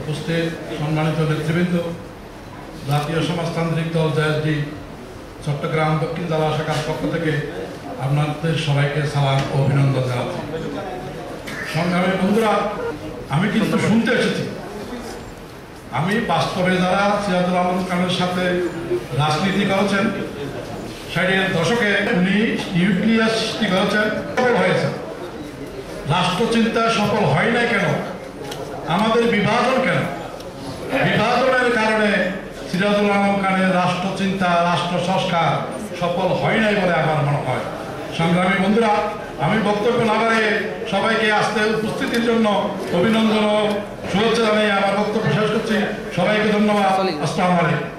উপস্থিত সম্মানিত নেতৃবৃন্দ, জাতীয় সমাজতান্ত্রিক দল জেএসডি, চট্টগ্রাম দক্ষিণ জেলা শাখার পক্ষ থেকে আপনাদের সবাইকে সালাম অভিনন্দন জানাচ্ছি। সংগ্রামী বন্ধুরা, আমি কিন্তু শুনতে এসেছি। আমি বাস্তবে যারা সিরাজুল আলম খানের সাথে রাজনীতি করেছেন ষাটের দশকে উনি নিউক্লিয়াস সৃষ্টি করেছেন হয়েছেন। রাষ্ট্রচিন্তা সফল হয় নাই কেন? আমাদের বিভাজন কেন? বিভাজনের কারণে সিরাজুল আলম খানের রাষ্ট্রচিন্তা রাষ্ট্র সংস্কার সফল হয় নাই বলে আমার মনে হয়। সংগ্রামী বন্ধুরা আমি বক্তব্য না বাড়িয়ে সবাইকে আসতে উপস্থিতির জন্য অভিনন্দন ও শুভেচ্ছা জানিয়ে আমার বক্তব্য শেষ করছি। সবাইকে ধন্যবাদ। আসসালামু আলাইকুম।